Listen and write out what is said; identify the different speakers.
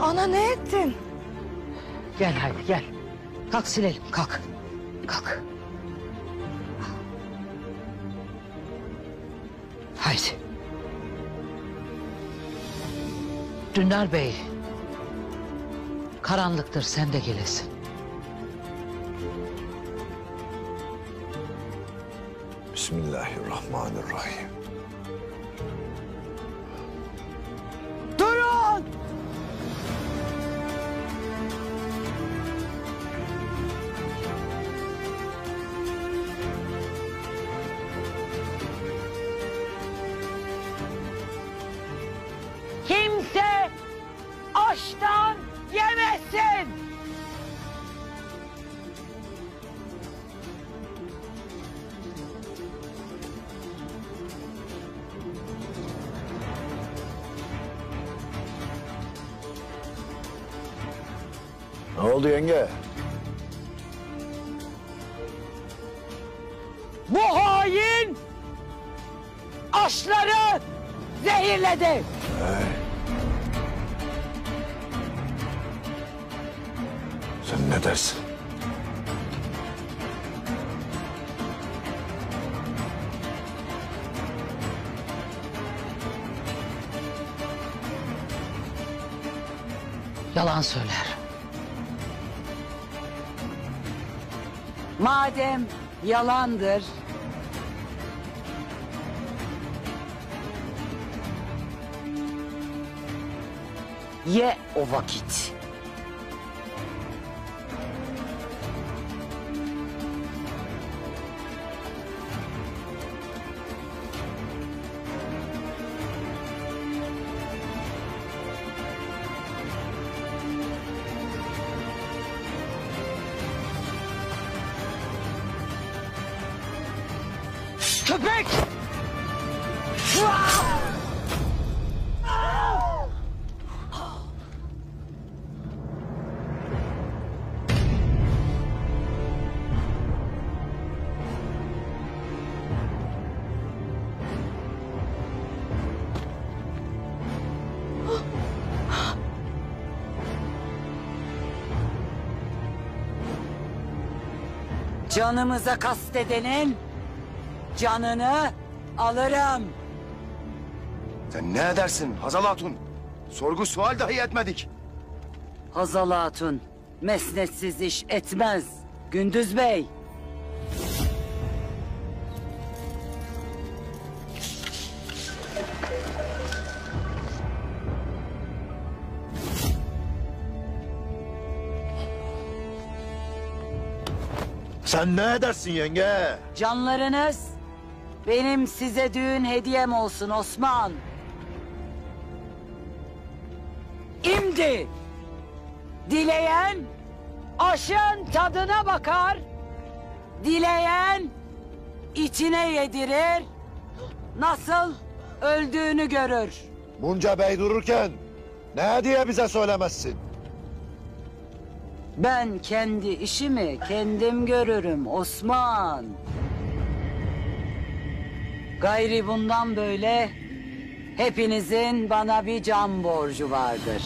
Speaker 1: Ana ne ettin?
Speaker 2: Gel haydi gel. Kalk silelim kalk. Kalk. Haydi. Dündar Bey. Karanlıktır sen de gelesin.
Speaker 3: Bismillahirrahmanirrahim.
Speaker 2: Aştan yemesin.
Speaker 3: Ne oldu yenge?
Speaker 2: Bu hain aşları zehirledi.
Speaker 3: Sen ne dersin?
Speaker 2: Yalan söyler.
Speaker 1: Madem yalandır. Ye o vakit.
Speaker 2: Quebec!
Speaker 1: Canımıza kastedenen canını alırım.
Speaker 4: Sen ne edersin Hazal Hatun? Sorgu sual dahi etmedik.
Speaker 1: Hazal Hatun mesnetsiz iş etmez. Gündüz Bey.
Speaker 3: Sen ne edersin yenge?
Speaker 1: Canlarınız benim size düğün hediyem olsun Osman. İmdi. Dileyen aşın tadına bakar. Dileyen içine yedirir. Nasıl öldüğünü görür.
Speaker 3: Bunca bey dururken ne diye bize söylemezsin?
Speaker 1: Ben kendi işimi kendim görürüm Osman. Gayri bundan böyle hepinizin bana bir can borcu vardır.